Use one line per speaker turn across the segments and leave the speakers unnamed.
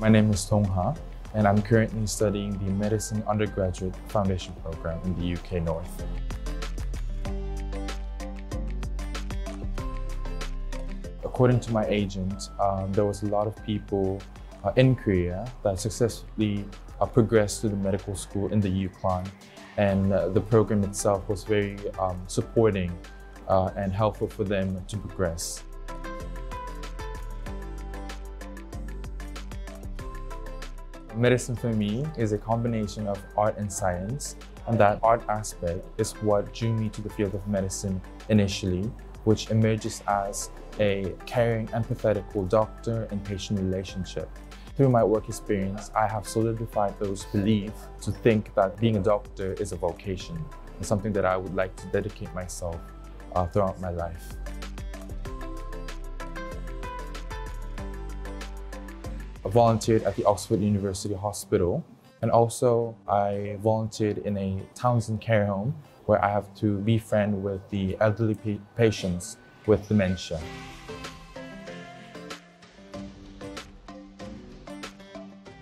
My name is Dong Ha, and I'm currently studying the Medicine Undergraduate Foundation Program in the UK North. According to my agent, um, there was a lot of people uh, in Korea that successfully uh, progressed to the medical school in the UCLan, and uh, the program itself was very um, supporting uh, and helpful for them to progress. Medicine for me is a combination of art and science, and that art aspect is what drew me to the field of medicine initially, which emerges as a caring, empathetical doctor and patient relationship. Through my work experience, I have solidified those beliefs to think that being a doctor is a vocation and something that I would like to dedicate myself uh, throughout my life. I volunteered at the Oxford University Hospital and also I volunteered in a Townsend care home where I have to befriend with the elderly pa patients with dementia.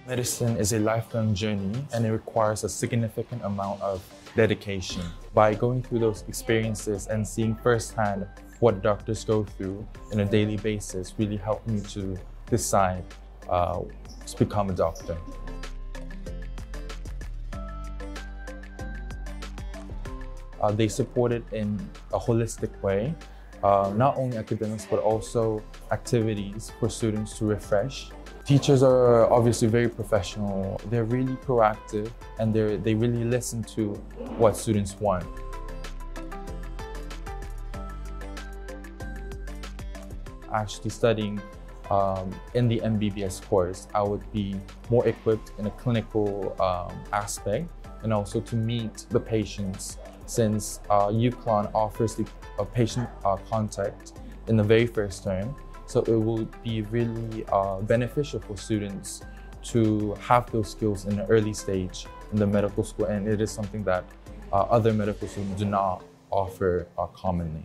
Medicine is a lifelong journey and it requires a significant amount of dedication. By going through those experiences and seeing firsthand what doctors go through on a daily basis really helped me to decide uh, become a doctor. Uh, they support it in a holistic way, uh, not only academics, but also activities for students to refresh. Teachers are obviously very professional. They're really proactive and they really listen to what students want. Actually studying um, in the MBBS course, I would be more equipped in a clinical um, aspect and also to meet the patients since uh, UCLan offers the uh, patient uh, contact in the very first term. So it will be really uh, beneficial for students to have those skills in the early stage in the medical school and it is something that uh, other medical students do not offer uh, commonly.